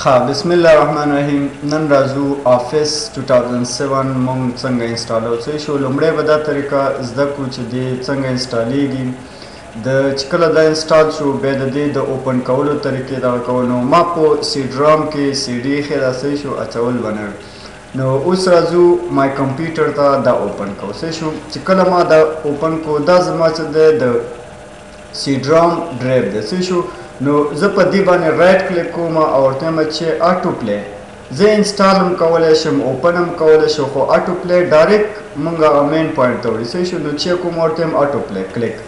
ښه بسم الله الرحمن الرحیم نن راځو آفس 2007 مونږ څنګه انسټالو څه شو لومړی به دا طریقه زده کو چې دی څنګه انسټالیږي د چې کله دا انسټال شو بیا د دې د اوپن کولو طریقې دغه کو نو ما په سی ډرام کې سی ډي خې دا څه شو اچول بنر نو اوس راځو مای کمپیوټر ته دا اوپن کو څه شو چې کله ما دا اوپن کو دا زما چې د سیډرام ډرایو د څه شو نو زه په دې باندې رایټ کلیک کوم او ورته وایم چې اټو پلی زه انسټال هم کولای شم اوپن هم کولای شو خو اټو پلی ډایرک مونږ هغه مین پوینټ ته وړي څه شو نو چیک کوم ورته وایم اټو پلی کلیک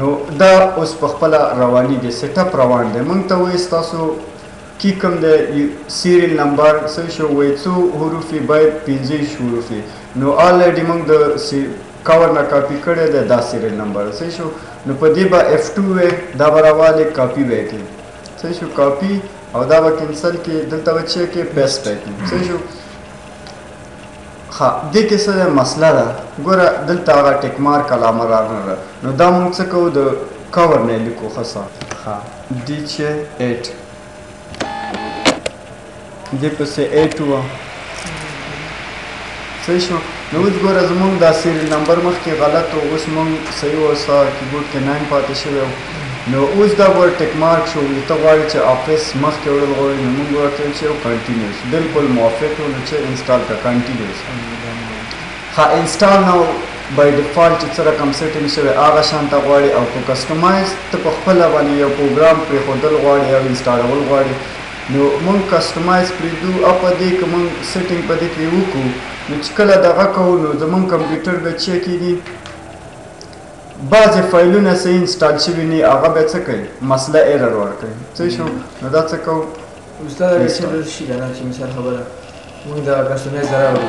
نو دا اوس په خپل رواني دی سیټ اپ روان دی مونږ ته وایي تاسو کی کوم دی سیریل نمبر څه شو وایي څو حروفي باید 15 حروفي نو آلریډي مونږ د که ورنه کاپي کړی دی دا سیریل نمبر صحیح شو نو په دې به اف ټو وی دا به راوالې کاپي به کې صحیح شو کاپي او دا به کینسل کې دلته به چې کې پیسټ به کې صحیح شو ها دې کې څه ده مسله ده ګوره دلته هغه ټیک مارک علامه راغله نو دا موږ څه کوو د کور نه لیکو خصه ها ډي چې 8 دې پسې ایټ وه صحیح شو نو اوس ګوره زمونږ دا سیریل نمبر مخکې غلط و اوس مونږ صحیح و ستا کیبورډ کې ناین پاتې شوی و نو اوس دا ګوره ټیک مارک شو نو ته غواړې چې آفس مخکې وړل غواړې نو مونږ ورته ویل چې یو کنټینیوس بلکل موافق و نو چې انسټال کړه کنټینیوس خه انسټال نو بای ډیفالټ چې څه رقم سیټینګ شوی هغه شان ته غواړي او که کسټومایز ته په خپله باندې یو پروګرام پریښودل غواړي او انسټالول غواړي نو مونږ کسټومایز پریږدو او په دې که مونږ سیټینګ په دې کې وکړو نو چې کله دغه کوو نو زمونږ کمپیوټر بیا چیه کیږي بعضې فایلونه صحیح انسټال شوي نی هغه بیا څه کوي مسله ایرر ورکوي څه شو نو دا څه کوو استاد اګر چه داسی شی کنه چه مثال خبره مونږ دغه کسټومایز راوړو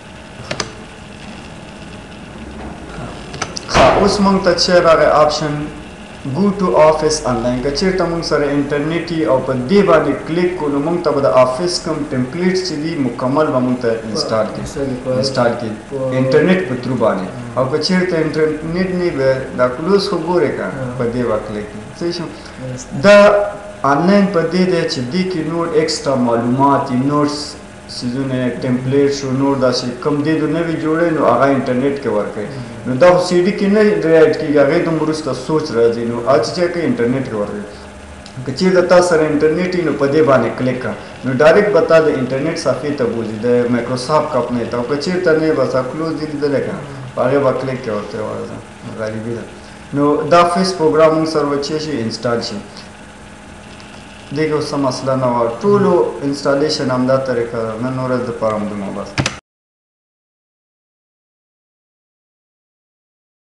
ښه اوس مونږ ته چې راغی آپشن ګو ټو آفس انلاین که چیرته مونږ سره انټرنیټ یي او په دې باندې کلیک کو نو مونږ ته به د آفس کوم ټمپلیټس چې دي مکمل به مونږ ته انسټال کی انسټال کی انټرنیټ په ترو باندې او که چیرته انټرنیټ نه به دا کلوز خو ګوره کا په دې وا کلیک څه شو دا انلاین په دې دی چې دې کې نور ایکسترا معلومات نوټس سیزونه یې ټمپلیټ شو نور داسې کوم دې د نوې جوړې نو هغه انټرنیټ کې ورکړي نو دا خو سی ډي کې نه ریایډ کیږي هغه دوم وروسته سوچ راځي نو اچ چې کې انټرنیټ کې ورکړي که چیرته تا سره انټرنیټ یې نو په دې باندې کلیک کا نو ډایرکټ به تا د انټرنیټ صفحې ته بوزي د مایکروسافټ کپنې ته او که چیرته نه بس دا کلوز دې لیدلې کنه په هغه به کلیک کې ورته ورځه غریبی ده نو دا فیس پروګرام مونږ سره وچې شي انسټال شي دیګ او څه مسله نه وه ټولو انسټالیشن همدا طریقه ده نن ورځ د پاره همدومره بس.